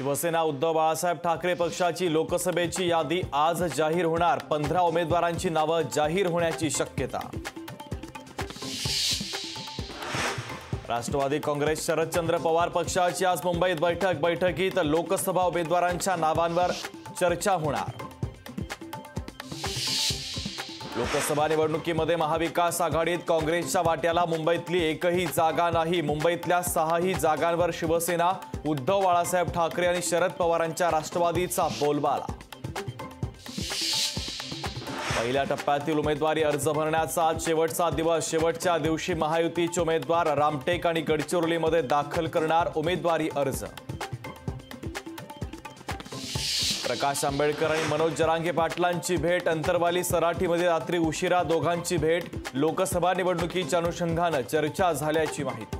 शिवसेना उद्धव बाळासाहेब ठाकरे पक्षाची लोकसभेची यादी आज जाहीर होणार. पंधरा उमेदवारांची नावं जाहीर होण्याची शक्यता. राष्ट्रवादी काँग्रेस शरदचंद्र पवार पक्षाची आज मुंबईत बैठक. बैठकीत लोकसभा उमेदवारांच्या नावांवर चर्चा होणार. लोकसभा निवडणुकीमध्ये महाविकास आघाडीत काँग्रेसच्या वाट्याला मुंबईतली एकही जागा नाही. मुंबईतल्या सहाही जागांवर शिवसेना उद्धव बाळासाहेब ठाकरे आणि शरद पवारांच्या राष्ट्रवादीचा बोलबाला. पहिल्या टप्प्यातील उमेदवारी अर्ज भरण्याचा आज शेवटचा दिवस. शेवटच्या दिवशी महायुतीचे उमेदवार रामटेक आणि गडचिरोलीमध्ये दाखल करणार उमेदवारी अर्ज. प्रकाश आंबेडकर आणि मनोज जरांगे पाटलांची भेट अंतरवाली सराठीमध्ये रात्री उशिरा दोघांची भेट लोकसभा निवडणुकीच्या अनुषंगानं चर्चा झाल्याची माहिती.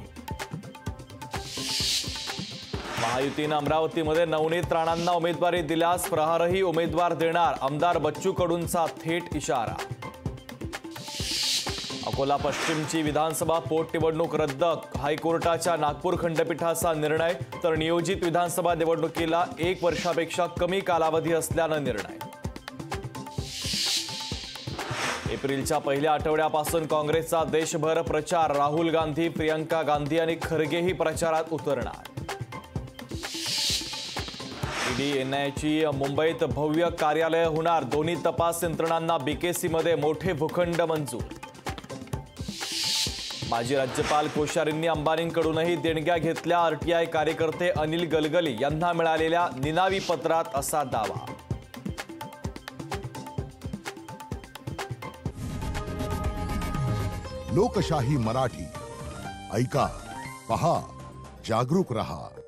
महायुतीनं अमरावतीमध्ये नवनीत राणांना उमेदवारी दिल्यास प्रहारही उमेदवार देणार आमदार बच्चू कडूंचा थेट इशारा. अकोला पश्चिमची विधानसभा पोटनिवडणूक रद्द हायकोर्टाच्या नागपूर खंडपीठाचा निर्णय तर नियोजित विधानसभा निवडणुकीला एक वर्षापेक्षा कमी कालावधी असल्यानं निर्णय. एप्रिलच्या पहिल्या आठवड्यापासून काँग्रेसचा देशभर प्रचार राहुल गांधी प्रियंका गांधी आणि खरगेही प्रचारात उतरणार. ईडी एनआयची मुंबईत भव्य कार्यालय होणार दोन्ही तपास यंत्रणांना बीकेसीमध्ये मोठे भूखंड मंजूर. माजी राज्यपाल कोश्यारींनी अंबानींकडूनही देणग्या घेतल्या आरटीआय कार्यकर्ते अनिल गलगली यांना मिळालेल्या निनावी पत्रात असा दावा. लोकशाही मराठी. ऐका पहा जागरूक रहा.